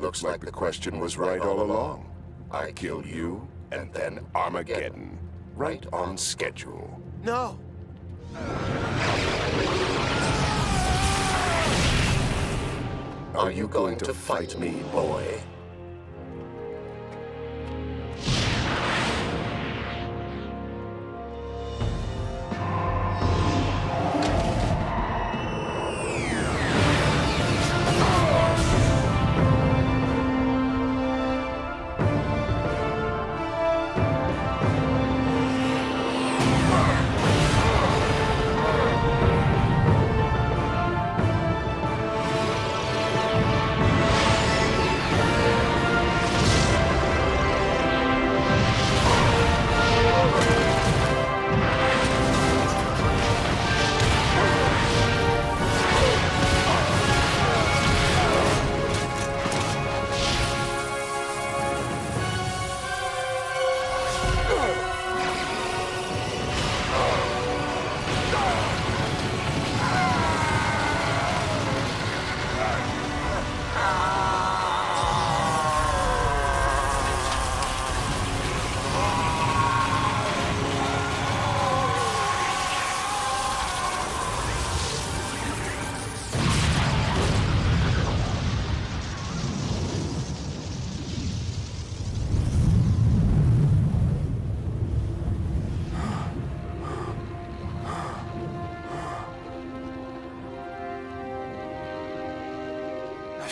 Looks like the question was right all along. I kill you, and then Armageddon. Right on schedule. No! Are you going to fight me, boy?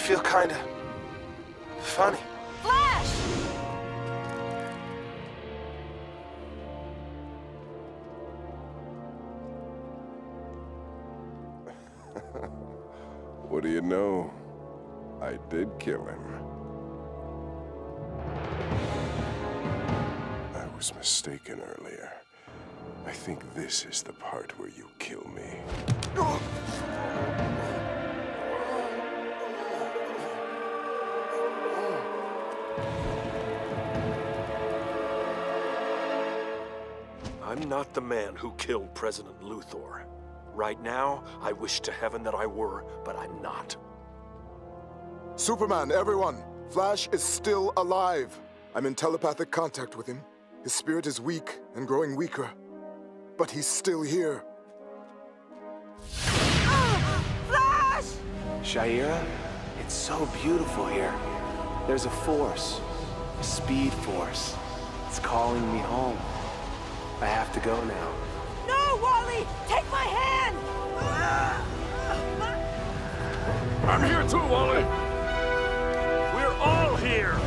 Feel kinda... funny. Flash! What do you know? I did kill him. I was mistaken earlier. I think this is the part where you kill me. I'm not the man who killed President Luthor. Right now, I wish to heaven that I were, but I'm not. Superman, everyone! Flash is still alive. I'm in telepathic contact with him. His spirit is weak and growing weaker. But he's still here. Ah! Flash! Shayera, it's so beautiful here. There's a force, a speed force. It's calling me home. I have to go now. No, Wally! Take my hand! I'm here too, Wally! We're all here!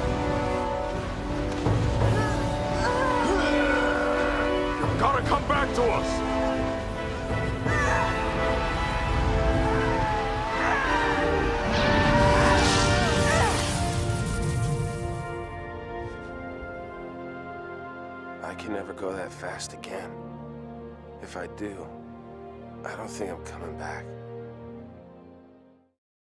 Can never go that fast again. If I do, I don't think I'm coming back.